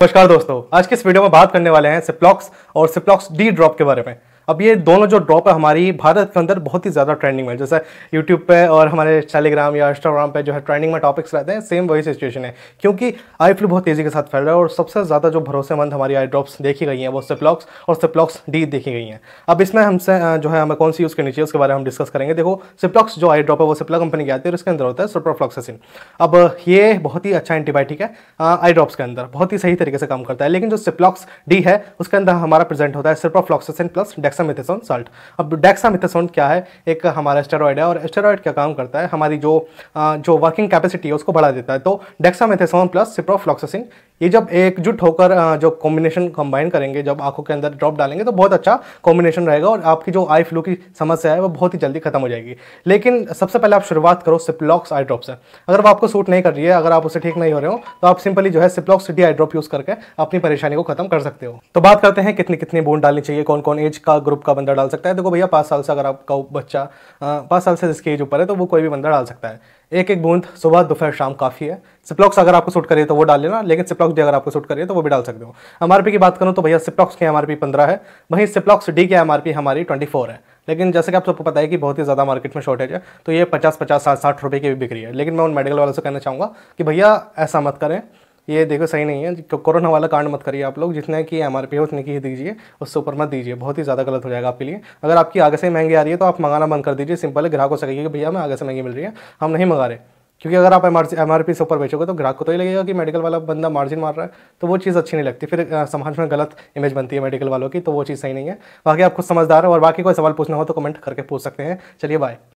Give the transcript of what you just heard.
नमस्कार दोस्तों, आज के इस वीडियो में बात करने वाले हैं सिप्लॉक्स और सिप्लॉक्स डी ड्रॉप के बारे में। अब ये दोनों जो ड्रॉप है हमारी भारत के अंदर बहुत ही ज़्यादा ट्रेंडिंग में जैसे यूट्यूब पे और हमारे टेलीग्राम या इंस्टाग्राम पे जो है ट्रेंडिंग में टॉपिक्स रहते हैं सेम वही सिचुएशन है। क्योंकि आई फ्लू बहुत तेज़ी के साथ फैल रहा है और सबसे ज़्यादा जो भरोसेमंद हमारी आई ड्रॉप्स देखी गई हैं वो सिप्लॉक्स और सिप्लॉक्स डी देखी गई हैं। अब इसमें हमसे जो है हमें कौन सी यूज़ करनी चाहिए उसके बारे में हम डिस्कस करेंगे। देखो सिप्लॉक्स जो आई ड्रॉप है वो सिप्ला कंपनी की आती है और इसके अंदर होता है सुप्रोफ्लॉक्सिन अब ये बहुत ही अच्छा एंटीबायोटिक है आई ड्रॉप्स के अंदर। बहुत ही सही तरीके से काम करता है। लेकिन जो सिप्लॉक्स डी है, उसके अंदर हमारा प्रेजेंट होता है सिप्रोफ्लॉक्सिन प्लस डेक्सामिथेसोन साल्ट। अब डेक्सामिथासोन क्या है? एक हमारा स्टेरॉयड है और स्टेरॉयड क्या काम करता है? हमारी जो जो वर्किंग कैपेसिटी है, उसको बढ़ा देता है। तो डेक्सामिथासोन प्लस सिप्रोफ्लॉक्सिन ये जब एकजुट होकर जो कॉम्बिनेशन कंबाइन करेंगे, जब आँखों के अंदर ड्रॉप डालेंगे तो बहुत अच्छा कॉम्बिनेशन रहेगा और आपकी जो आई फ्लू की समस्या है, वो बहुत ही जल्दी खत्म हो जाएगी। लेकिन सबसे पहले आप शुरुआत करो सिप्लॉक्स आई ड्रॉप से। अगर वो आपको सूट नहीं कर रही है, अगर आप उसे ठीक नहीं हो रहे हो तो आप सिंपली जो है सिप्लॉक्स सिटी आई ड्रॉप यूज़ करके अपनी परेशानी को खत्म कर सकते हो। तो बात करते हैं कितनी कितनी बूंद डालनी चाहिए कौन कौन एज का ग्रुप का बंदा डाल सकता है। देखो भैया, पाँच साल से अगर आपका बच्चा पाँच साल से जिसकी एज ऊपर है तो वो कोई भी बंदा डाल सकता है। एक एक बूंद सुबह, दोपहर, शाम काफ़ी है। सिप्लॉक्स अगर आपको सूट करिए तो वो डाल लेना, लेकिन सिप्लॉक्स डी अगर आपको सूट करिए तो वो भी डाल सकते हो। एमआरपी की बात करूँ तो भैया सिप्लॉक्स की एम आर है, वहीं सिप्लॉक्स डी की एम हमारी ट्वेंटी है। लेकिन जैसे कि आप सबको पता है कि बहुत ही ज़्यादा मार्केट में शॉर्टेज है तो ये पचास पचास, साठ साठ रुपये की भी बिक्री है। लेकिन मैं उन मेडिकल वालों से कहना चाहूँगा कि भैया ऐसा मत करें ये देखो सही नहीं है। कोरोना वाला कांड मत करिए आप लोग। जितने की एम आर पी है, उतने की ही दीजिए। उससे ऊपर मत दीजिए। बहुत ही ज़्यादा गलत हो जाएगा आपके लिए। अगर आपकी आगे से महँगी आ रही है तो आप मंगाना बंद कर दीजिए। सिंपल है, ग्राहक को सकेगी कि भैया, हमें आगे से महँगी मिल रही है। हम नहीं मंगा रहे। क्योंकि अगर आप एम आर पी से ऊपर बेचोगे तो ग्राहक को तो ही लगेगा कि मेडिकल वाला बंदा मार्जिन मार रहा है। तो वो चीज़ अच्छी नहीं लगती। फिर समाज में गलत इमेज बनती है मेडिकल वालों की तो वो चीज़ सही नहीं है। बाकी आप खुद समझदार हो और बाकी कोई सवाल पूछना हो तो कमेंट करके पूछ सकते हैं। चलिए बाय